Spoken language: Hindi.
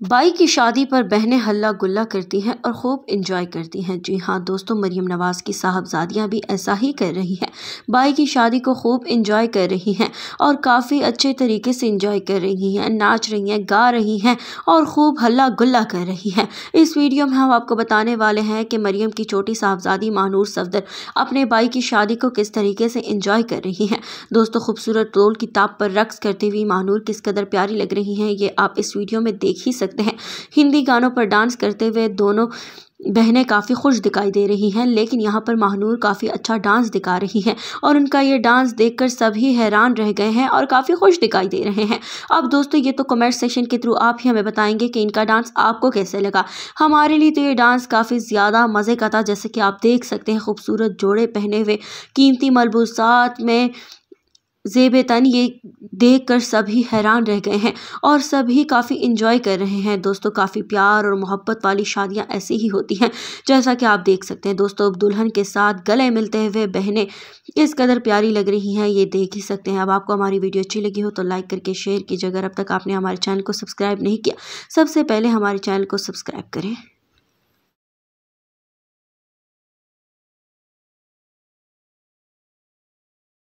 बाई की शादी पर बहनें हल्ला गुल्ला करती हैं और खूब इंजॉय करती हैं। जी हाँ दोस्तों, मरियम नवाज़ की साहबजादियाँ भी ऐसा ही कर रही हैं। बाई की शादी को खूब इंजॉय कर रही हैं और काफ़ी अच्छे तरीके से इंजॉय कर रही हैं, नाच रही हैं, गा रही हैं और खूब हल्ला गुल्ला कर रही हैं। इस वीडियो में हम आपको बताने वाले हैं कि मरियम की छोटी साहबजादी मानूर सफदर अपने बाई की शादी को किस तरीके से इंजॉय कर रही हैं। दोस्तों, खूबसूरत रोल की ताप पर रक्स करती हुई मानूर किस कदर प्यारी लग रही हैं, ये आप इस वीडियो में देख ही सकते हैं। हिंदी गानों पर डांस करते हुए दोनों बहनें काफ़ी खुश दिखाई दे रही हैं, लेकिन यहाँ पर महानूर काफ़ी अच्छा डांस दिखा रही हैं और उनका ये डांस देखकर सभी हैरान रह गए हैं और काफ़ी खुश दिखाई दे रहे हैं। अब दोस्तों, ये तो कमेंट सेक्शन के थ्रू आप ही हमें बताएँगे कि इनका डांस आपको कैसे लगा। हमारे लिए तो ये डांस काफ़ी ज़्यादा मज़े का था, जैसे कि आप देख सकते हैं, खूबसूरत जोड़े पहने हुए, कीमती मलबूसात में जेब तन ये देख कर सभी हैरान रह गए हैं और सभी काफ़ी इंजॉय कर रहे हैं। दोस्तों, काफ़ी प्यार और मोहब्बत वाली शादियाँ ऐसी ही होती हैं, जैसा कि आप देख सकते हैं। दोस्तों दुल्हन के साथ गले मिलते हुए बहनें इस कदर प्यारी लग रही हैं, ये देख ही सकते हैं। अब आपको हमारी वीडियो अच्छी लगी हो तो लाइक करके शेयर कीजिए। अगर अब तक आपने हमारे चैनल को सब्सक्राइब नहीं किया, सबसे पहले हमारे चैनल को सब्सक्राइब करें।